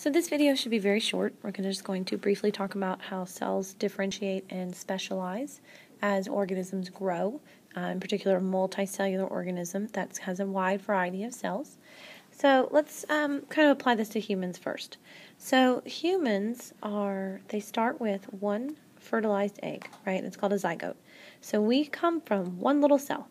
So this video should be very short. We're just going to briefly talk about how cells differentiate and specialize as organisms grow, uh, in particular a multicellular organism that has a wide variety of cells. So let's um, kind of apply this to humans first. So humans are, they start with one fertilized egg, right? It's called a zygote. So we come from one little cell.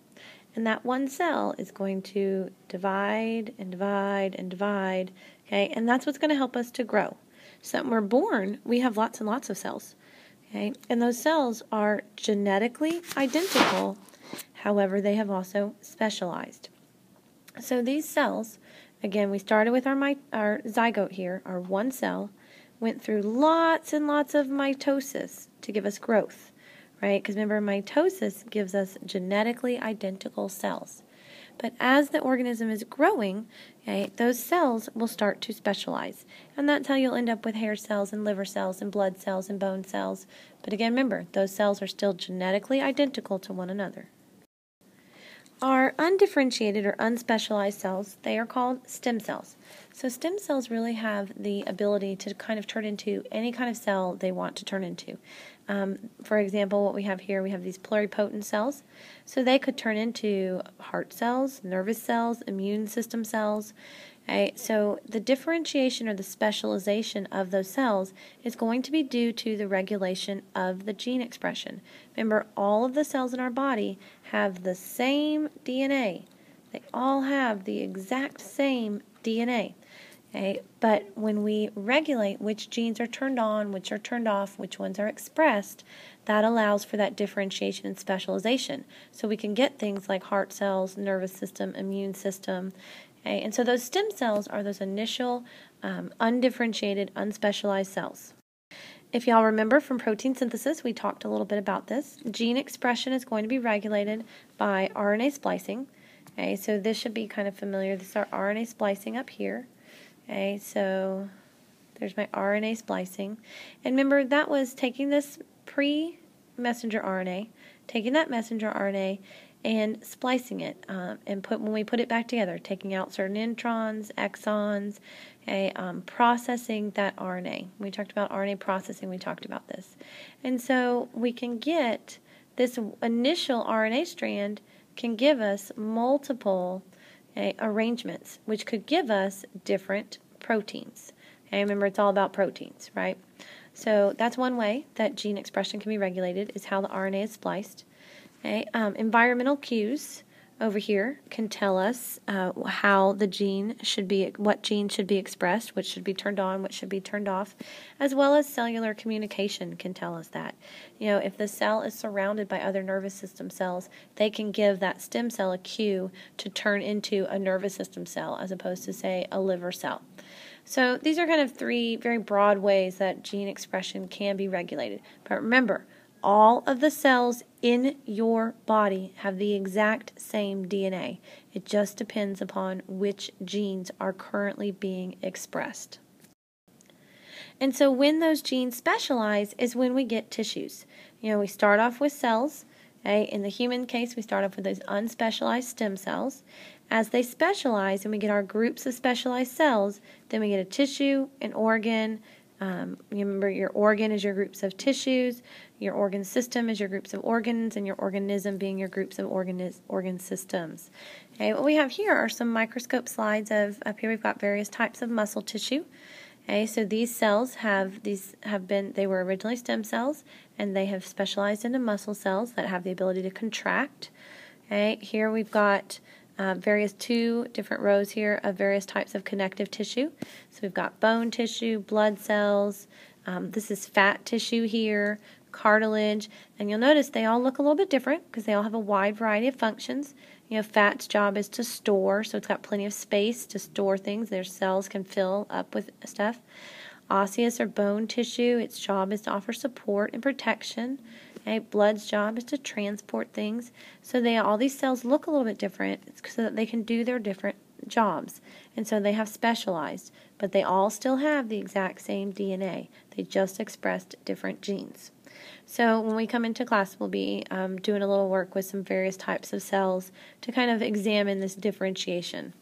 And that one cell is going to divide and divide and divide, okay? And that's what's going to help us to grow. So when we're born, we have lots and lots of cells, okay? And those cells are genetically identical, however, they have also specialized. So these cells, again, we started with our, my, our zygote here, our one cell, went through lots and lots of mitosis to give us growth right? Because remember, mitosis gives us genetically identical cells. But as the organism is growing, okay, those cells will start to specialize. And that's how you'll end up with hair cells and liver cells and blood cells and bone cells. But again, remember, those cells are still genetically identical to one another. Our undifferentiated or unspecialized cells, they are called stem cells. So stem cells really have the ability to kind of turn into any kind of cell they want to turn into. Um, for example, what we have here, we have these pluripotent cells. So they could turn into heart cells, nervous cells, immune system cells. So the differentiation or the specialization of those cells is going to be due to the regulation of the gene expression. Remember, all of the cells in our body have the same DNA. They all have the exact same DNA. Okay? But when we regulate which genes are turned on, which are turned off, which ones are expressed, that allows for that differentiation and specialization. So we can get things like heart cells, nervous system, immune system. Okay? And so those stem cells are those initial um, undifferentiated, unspecialized cells. If y'all remember from protein synthesis, we talked a little bit about this. Gene expression is going to be regulated by RNA splicing. Okay, so this should be kind of familiar. This is our RNA splicing up here. Okay, so there's my RNA splicing. And remember, that was taking this pre messenger RNA, taking that messenger RNA and splicing it um, and put when we put it back together, taking out certain introns, exons, okay, um, processing that RNA. We talked about RNA processing. We talked about this, and so we can get this initial RNA strand can give us multiple arrangements, which could give us different proteins. Okay, remember it's all about proteins, right? So that's one way that gene expression can be regulated is how the RNA is spliced. Okay, um, environmental cues over here can tell us uh, how the gene should be, what gene should be expressed, which should be turned on, what should be turned off, as well as cellular communication can tell us that. You know, if the cell is surrounded by other nervous system cells, they can give that stem cell a cue to turn into a nervous system cell as opposed to, say, a liver cell. So these are kind of three very broad ways that gene expression can be regulated. But remember, all of the cells in your body have the exact same DNA. It just depends upon which genes are currently being expressed. And so when those genes specialize is when we get tissues. You know, we start off with cells. Okay? In the human case, we start off with those unspecialized stem cells. As they specialize and we get our groups of specialized cells, then we get a tissue, an organ, um, remember, your organ is your groups of tissues, your organ system is your groups of organs, and your organism being your groups of organis- organ systems. Okay, what we have here are some microscope slides of up here. We've got various types of muscle tissue. Okay, so these cells have these have been they were originally stem cells, and they have specialized into muscle cells that have the ability to contract. Okay, here we've got uh, various two different rows here of various types of connective tissue. So we've got bone tissue, blood cells. Um, this is fat tissue here, cartilage, and you'll notice they all look a little bit different because they all have a wide variety of functions. You know, fat's job is to store, so it's got plenty of space to store things. Their cells can fill up with stuff. Osseous or bone tissue, its job is to offer support and protection. Okay, blood's job is to transport things. So they all these cells look a little bit different so that they can do their different jobs. And so they have specialized, but they all still have the exact same DNA. They just expressed different genes. So when we come into class, we'll be um, doing a little work with some various types of cells to kind of examine this differentiation.